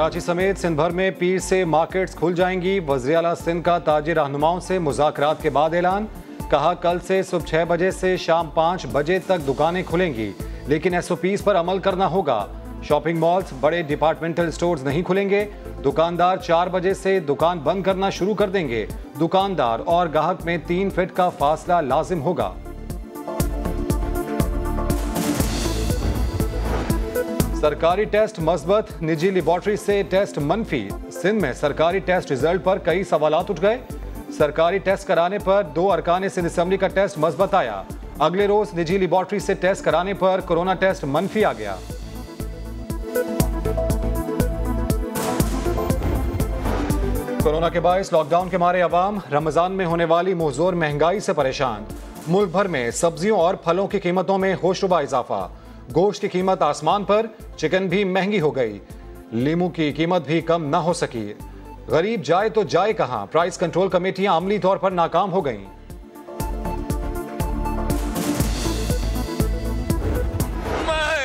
कराची समेत सिंध भर में पीर से मार्केट्स खुल जाएँगी। वजी अला सिंध का ताजिर रहनुमाओं से मुजाकरात के बाद ऐलान। कहा, कल से सुबह छह बजे से शाम पाँच बजे तक दुकानें खुलेंगी, लेकिन एस ओ पीज पर अमल करना होगा। शॉपिंग मॉल्स, बड़े डिपार्टमेंटल स्टोर्स नहीं खुलेंगे। दुकानदार चार बजे से दुकान बंद करना शुरू कर देंगे। दुकानदार और ग्राहक में तीन फिट का फासला लाजिम होगा। सरकारी टेस्ट मस्बत निजी लेबॉर्ट्री से टेस्ट मनफी। सिंध में सरकारी टेस्ट रिज़ल्ट पर कई सवाल उठ गए। सरकारी टेस्ट कराने पर दो अरकान सिंध असम्बली का टेस्ट मस्बत आया। अगले रोज निजी लेबॉर्ट्री से टेस्ट कराने पर कोरोना टेस्ट मनफी आ गया। कोरोना के बायस लॉकडाउन के मारे अवाम रमज़ान में होने वाली मुजोर महँगाई से परेशान। मुल्क भर में सब्जियों और फलों की कीमतों में होशरुबा इजाफा। गोश्त की कीमत आसमान पर, चिकन भी महँगी हो गई। लीमू की कीमत भी कम ना हो सकी। गरीब जाए तो जाए कहाँ? प्राइस कंट्रोल कमेटियाँ अमली तौर पर नाकाम हो गईं। मैं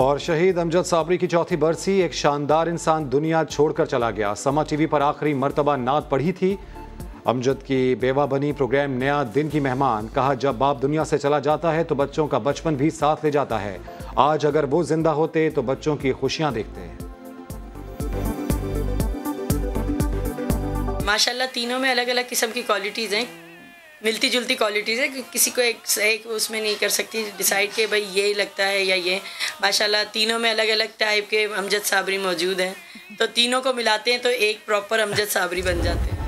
और शहीद अमजद साबरी की चौथी बरसी, एक शानदार इंसान दुनिया छोड़कर चला गया। समा टीवी पर आखिरी मर्तबा नात पढ़ी थी। अमजद की बेवा बनी प्रोग्राम नया दिन की मेहमान। कहा, जब बाप दुनिया से चला जाता है तो बच्चों का बचपन भी साथ ले जाता है। आज अगर वो ज़िंदा होते तो बच्चों की खुशियाँ देखते हैं। माशाल्लाह, तीनों में अलग अलग किस्म की क्वालिटीज़ हैं। मिलती जुलती क्वालिटीज़ है, कि किसी को एक एक उसमें नहीं कर सकती डिसाइड कि भाई ये लगता है या ये। माशाल्लाह, तीनों में अलग अलग टाइप के अमजद साबरी मौजूद हैं। तो तीनों को मिलाते हैं तो एक प्रॉपर अमजद साबरी बन जाते हैं।